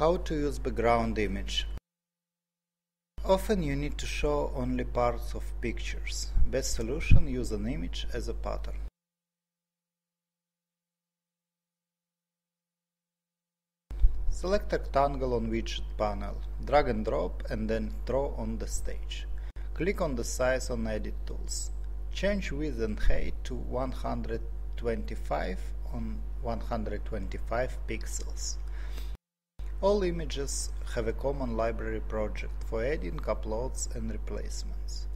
How to use background image. Often you need to show only parts of pictures. Best solution use an image as a pattern. Select a rectangle on widget panel, drag and drop and then draw on the stage. Click on the size on edit tools. Change width and height to 125 on 125 pixels. All images have a common library project for adding uploads and replacements.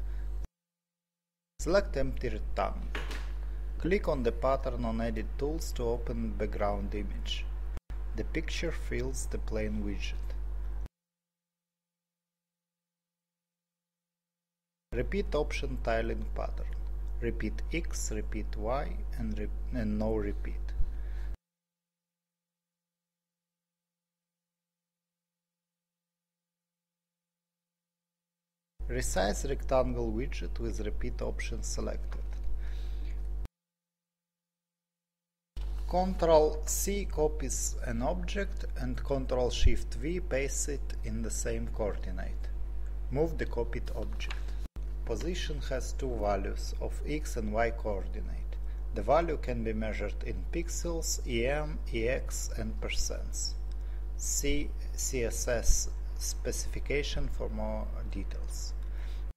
Select empty rectangle. Click on the pattern on edit tools to open background image. The picture fills the plain widget. Repeat option tiling pattern. Repeat X, repeat Y, and, re and no repeat. Resize rectangle widget with repeat option selected. Ctrl C copies an object and Ctrl Shift V pastes it in the same coordinate. Move the copied object. Position has two values of x and y coordinate. The value can be measured in pixels, em, ex and percents. See CSS specification for more details.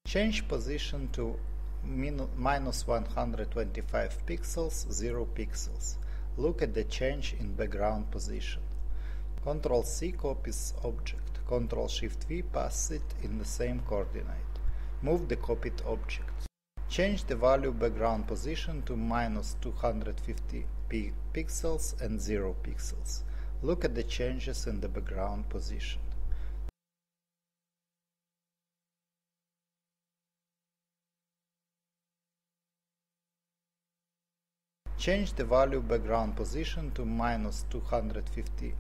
Change position to minus 125 pixels, 0 pixels. Look at the change in background position. Ctrl C copies object. Ctrl Shift V passes it in the same coordinate. Move the copied object. Change the value background position to minus 250 pixels and 0 pixels. Look at the changes in the background position. Change the value background position to minus 250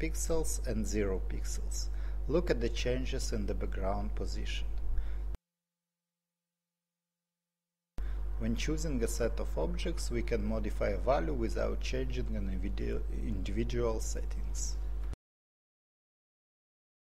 pixels and 0 pixels. Look at the changes in the background position. When choosing a set of objects, we can modify a value without changing an individual settings.